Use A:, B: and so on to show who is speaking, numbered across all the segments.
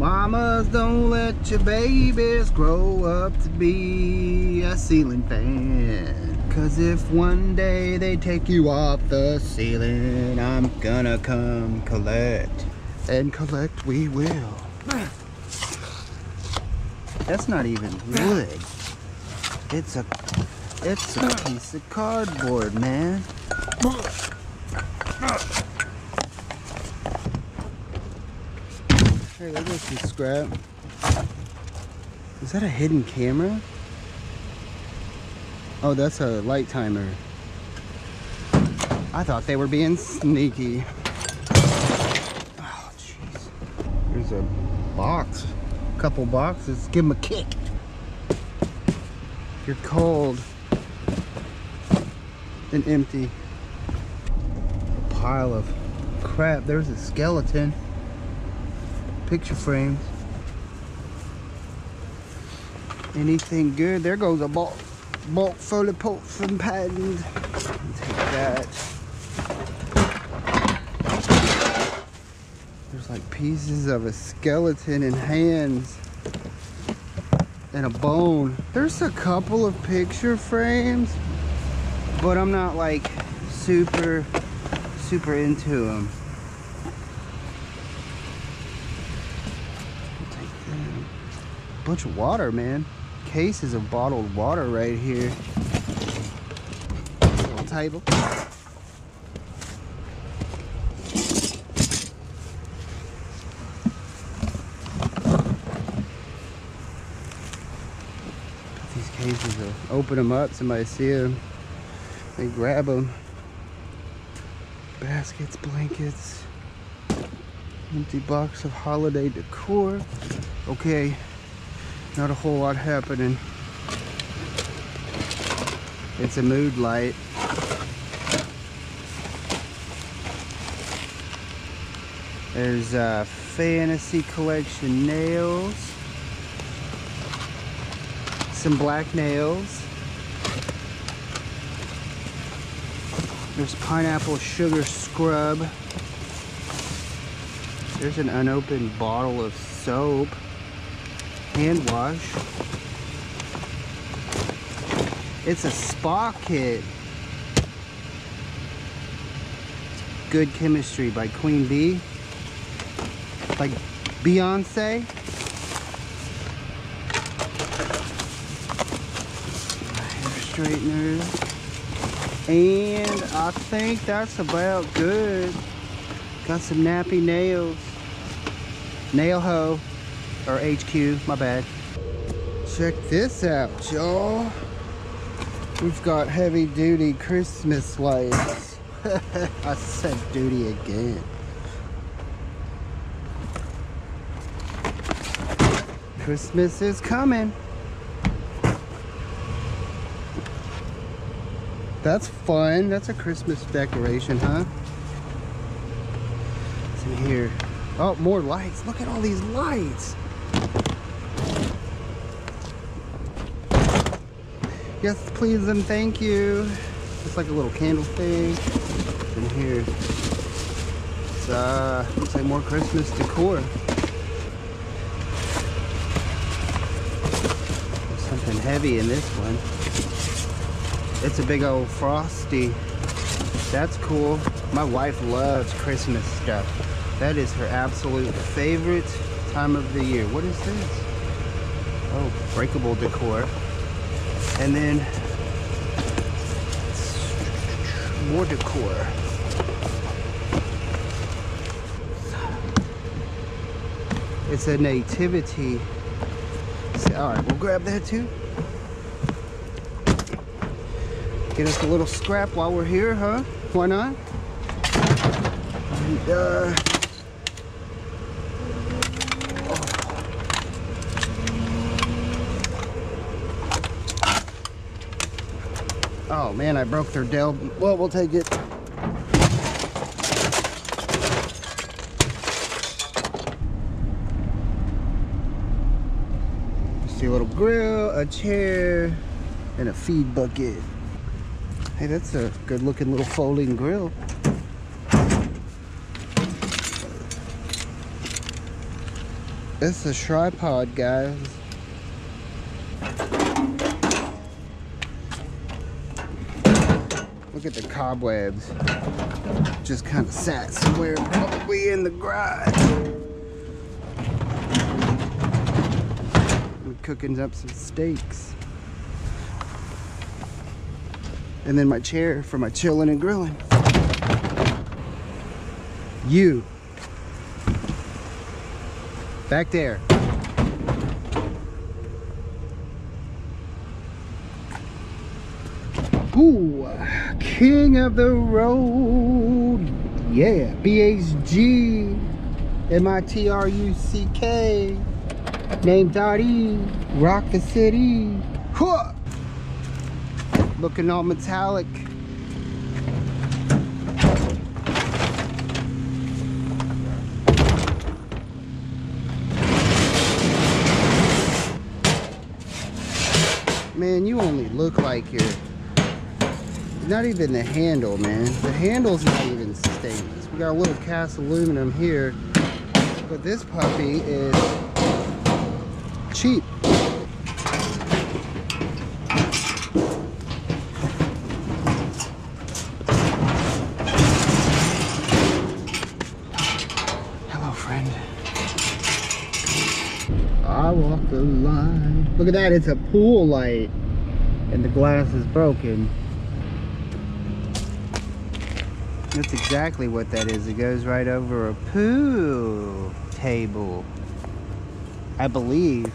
A: Mamas, don't let your babies grow up to be a ceiling fan. Cause if one day they take you off the ceiling, I'm gonna come collect. And collect we will. That's not even wood. It's a it's a piece of cardboard, man. Hey, there goes some scrap. Is that a hidden camera? Oh, that's a light timer. I thought they were being sneaky. Oh, jeez. There's a box. A couple boxes. Give them a kick. You're cold, then empty. A pile of crap. There's a skeleton. Picture frames. Anything good? There goes a bulk, bulk folio post from patent. Take that. There's like pieces of a skeleton and hands and a bone. There's a couple of picture frames, but I'm not like super, super into them. Bunch of water, man. Cases of bottled water right here. Little table. these cases. Open them up, somebody see them. They grab them. Baskets, blankets. Empty box of holiday decor. Okay, not a whole lot happening. It's a mood light. There's a fantasy collection nails. Some black nails. There's pineapple sugar scrub. There's an unopened bottle of soap. Hand wash. It's a spa kit. Good Chemistry by Queen Bee. Like Beyonce. Hair straightener. And I think that's about good. Got some nappy nails. Nail hoe. Or HQ, my bad. Check this out, y'all. We've got heavy duty Christmas lights. I said duty again. Christmas is coming. That's fun. That's a Christmas decoration, huh? What's in here? Oh, more lights. Look at all these lights. Yes, please and thank you. It's like a little candle thing. In here. It's uh looks like more Christmas decor. There's something heavy in this one. It's a big old frosty. That's cool. My wife loves Christmas stuff. That is her absolute favorite time of the year. What is this? Oh, breakable decor. And then more decor. It's a nativity. All right, we'll grab that too. Get us a little scrap while we're here, huh? Why not? And, uh, Oh man, I broke their Dell. Well, we'll take it. See a little grill, a chair, and a feed bucket. Hey, that's a good looking little folding grill. It's a tripod, guys. Look at the cobwebs. Just kind of sat somewhere, probably in the garage. We're cooking up some steaks. And then my chair for my chilling and grilling. You. Back there. Ooh, king of the road. Yeah, B-H-G, M-I-T-R-U-C-K, name Dottie, rock the city. Huh. Looking all metallic. Man, you only look like you're not even the handle, man. The handle's not even stainless. We got a little cast aluminum here, but this puppy is cheap. Hello, friend. I walk the line. Look at that, it's a pool light. And the glass is broken. That's exactly what that is. It goes right over a pool table. I believe.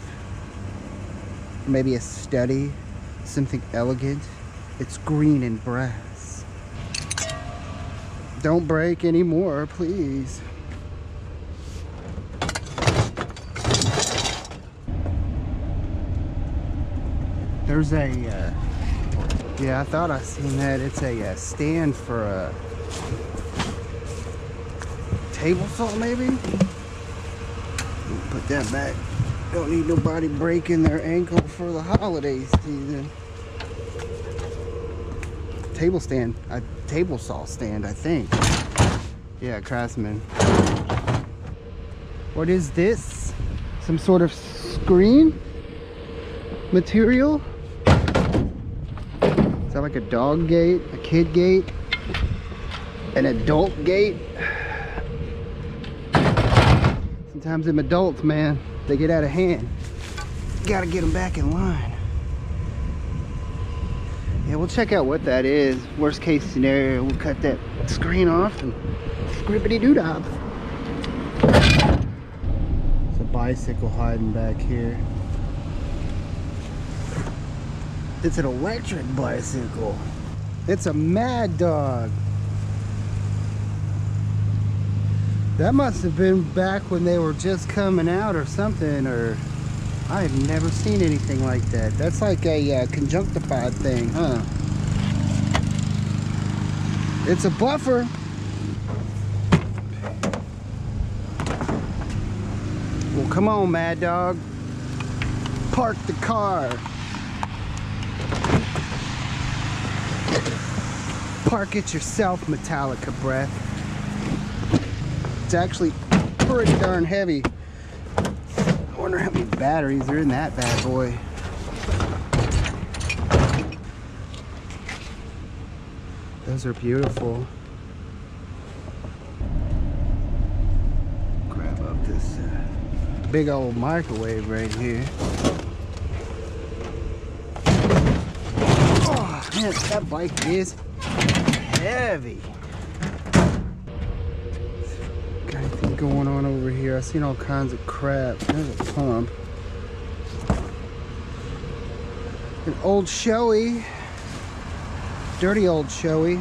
A: Maybe a study. Something elegant. It's green and brass. Don't break anymore, please. There's a, uh, yeah, I thought I seen that. It's a uh, stand for a table saw, maybe. Put that back. Don't need nobody breaking their ankle for the holidays season. Table stand, a table saw stand, I think. Yeah, Craftsman. What is this? Some sort of screen material? Is that like a dog gate, a kid gate, an adult gate? Sometimes them adults, man, they get out of hand. Gotta get them back in line. Yeah, we'll check out what that is. Worst case scenario, we'll cut that screen off and scrippity doo. It's a bicycle hiding back here. It's an electric bicycle. It's a mad dog. That must have been back when they were just coming out or something, or I've never seen anything like that. That's like a uh, thing, huh? It's a buffer. Well, come on, Mad Dog. Park the car. Park it yourself, Metallica breath. It's actually pretty darn heavy. I wonder how many batteries are in that bad boy. Those are beautiful. Grab up this uh, big old microwave right here. Oh man, that bike is heavy. Going on over here? I've seen all kinds of crap. There's a pump. An old showy. Dirty old showy.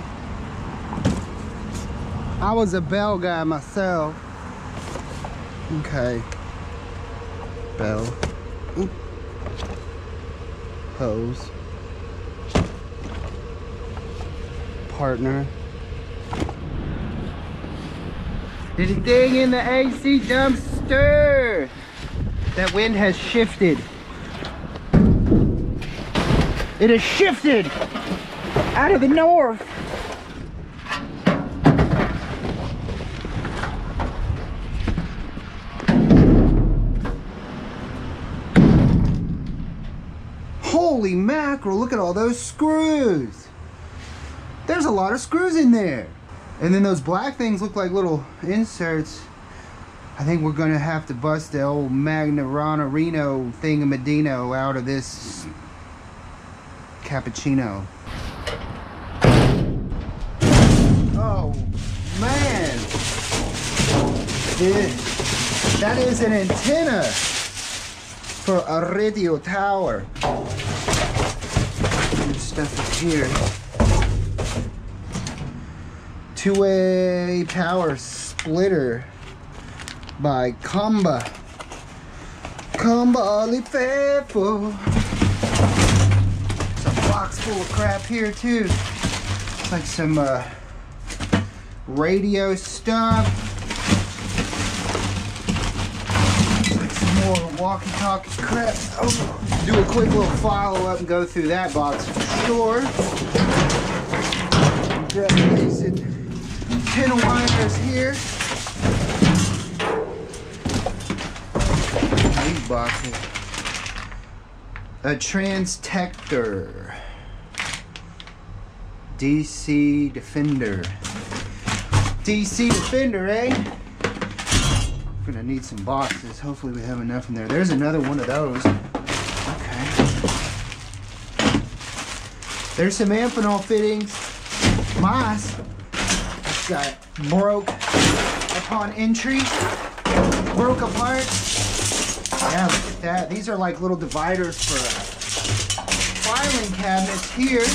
A: I was a bell guy myself. Okay. Bell. Oop. Hose. Partner. There's a thing in the AC dumpster. That wind has shifted. It has shifted out of the north. Holy mackerel, look at all those screws. There's a lot of screws in there. And then those black things look like little inserts. I think we're gonna have to bust the old Magna Reno thingamadino out of this cappuccino. Oh man, that is an antenna for a radio tower. Stuff up here. Two-way power splitter by Comba. Comba Olifefo. There's a box full of crap here too. It's Like some uh, radio stuff. Some more walkie-talkie crap. Oh, do a quick little follow-up and go through that box for sure. Tin wires here. These boxes. A Transtector. DC Defender. DC Defender, eh? Gonna need some boxes. Hopefully we have enough in there. There's another one of those. Okay. There's some Amphenol fittings. Moss got broke upon entry. Broke apart. Yeah, look at that. These are like little dividers for uh, filing cabinets here.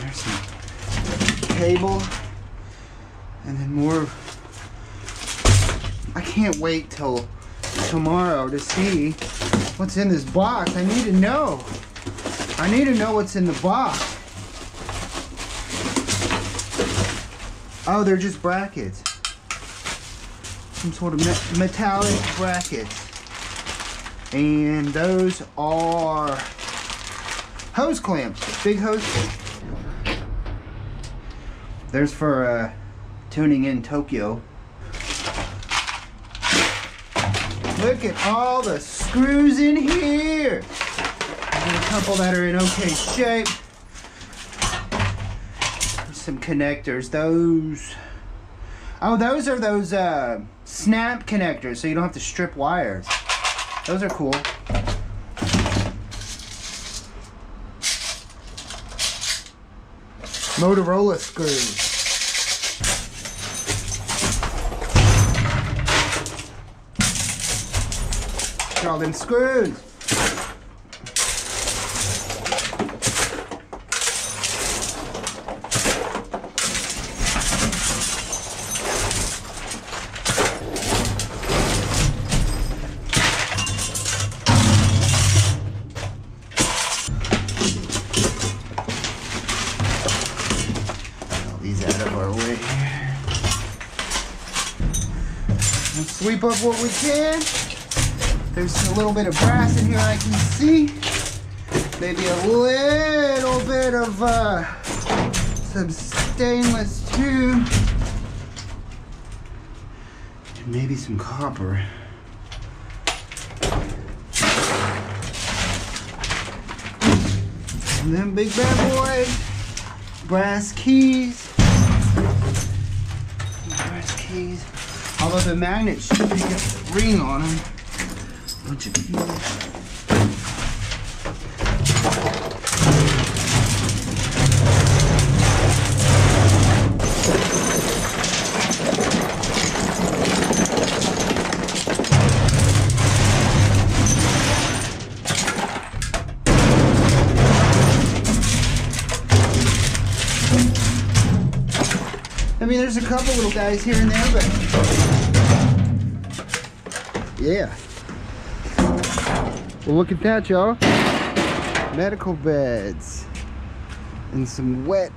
A: There's some cable. And then more. I can't wait till tomorrow to see what's in this box. I need to know. I need to know what's in the box. Oh, they're just brackets. Some sort of me metallic brackets. And those are hose clamps, big hose clamps. There's for uh, tuning in Tokyo. Look at all the screws in here. There's a couple that are in okay shape. Some connectors. Those. Oh, those are those uh, snap connectors, so you don't have to strip wires. Those are cool. Motorola screws. All them screws. All these out of our way here. Let's sweep up what we can. There's a little bit of brass in here I can see. Maybe a little bit of uh, some stainless too. And maybe some copper. And then big bad boys brass keys. Brass keys. Although the magnets should be a ring on them. Mean, there's a couple little guys here and there, but yeah. Well, look at that, y'all. Medical beds and some wet,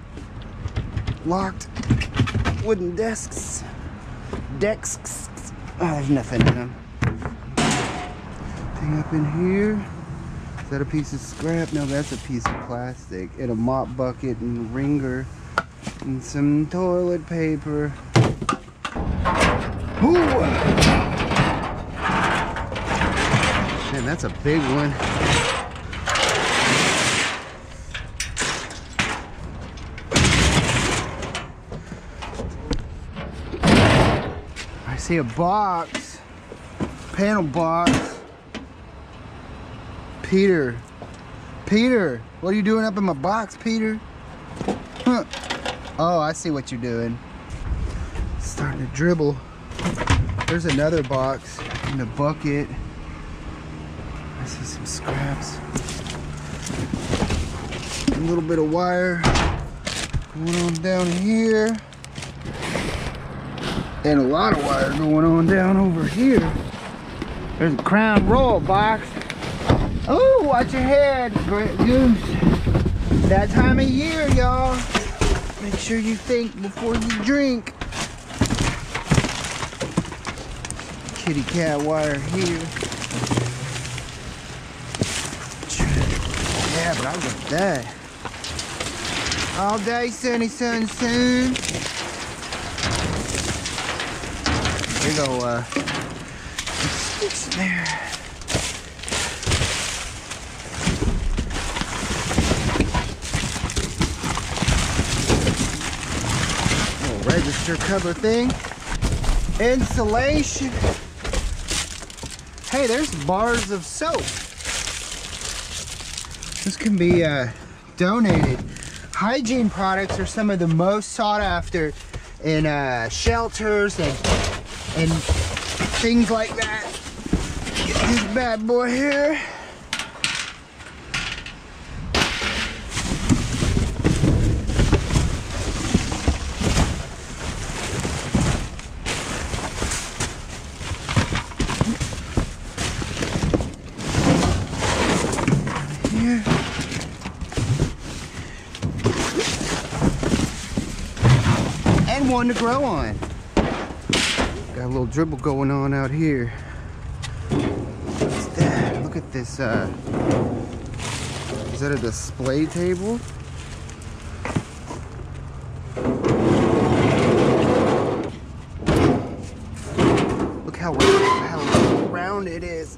A: locked wooden desks. Desks. Oh, there's nothing in them. Thing up in here. Is that a piece of scrap? No, that's a piece of plastic. And a mop bucket and wringer and some toilet paper. Ooh. Man, that's a big one. I see a box, panel box. Peter, Peter, what are you doing up in my box, Peter? Huh. Oh, I see what you're doing. Starting to dribble. There's another box in the bucket. I see some scraps. A little bit of wire going on down here. And a lot of wire going on down over here. There's a Crown Royal box. Oh, watch your head, Goose. That time of year, y'all. Make sure you think before you drink. Kitty cat wire here. Yeah, but I love that. All day, sunny, sun, sun. Big old uh, sticks in there. Little register cover thing. Insulation. Hey, there's bars of soap. This can be uh, donated. Hygiene products are some of the most sought after in uh, shelters and and things like that. Get this bad boy here. Here. And one to grow on. Got a little dribble going on out here. What's that? Look at this, uh, is that a display table? Look how, how round it is.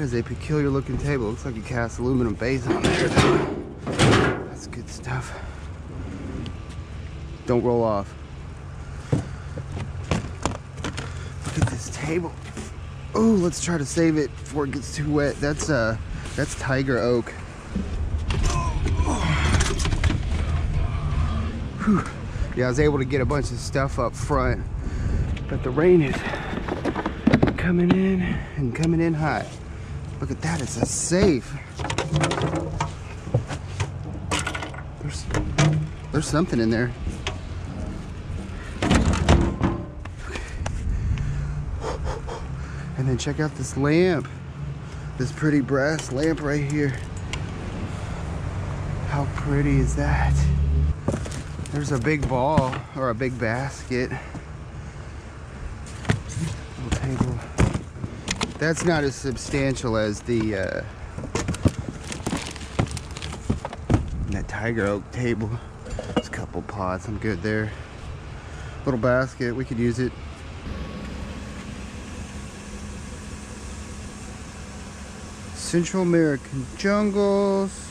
A: That is a peculiar looking table. Looks like you cast aluminum base on there. That's good stuff. Don't roll off. Look at this table. Oh, let's try to save it before it gets too wet. That's uh, that's tiger oak. Whew. Yeah, I was able to get a bunch of stuff up front, but the rain is coming in and coming in hot. Look at that, it's a safe. There's, there's something in there. And then check out this lamp. This pretty brass lamp right here. How pretty is that? There's a big ball or a big basket. Little table. That's not as substantial as the uh, that tiger oak table. There's a couple pots. I'm good there. Little basket. We could use it. Central American jungles,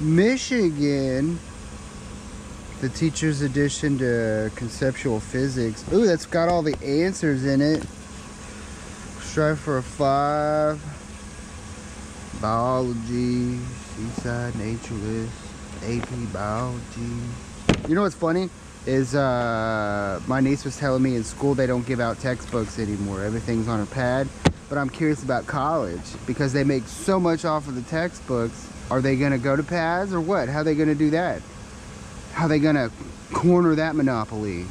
A: Michigan. The teacher's edition to conceptual physics. Ooh, that's got all the answers in it. Strive for a five. Biology, Seaside Naturalist, AP Biology. You know what's funny? Is uh, my niece was telling me in school they don't give out textbooks anymore. Everything's on a pad. But I'm curious about college because they make so much off of the textbooks. Are they gonna go to pads or what? How are they gonna do that? How are they gonna corner that monopoly?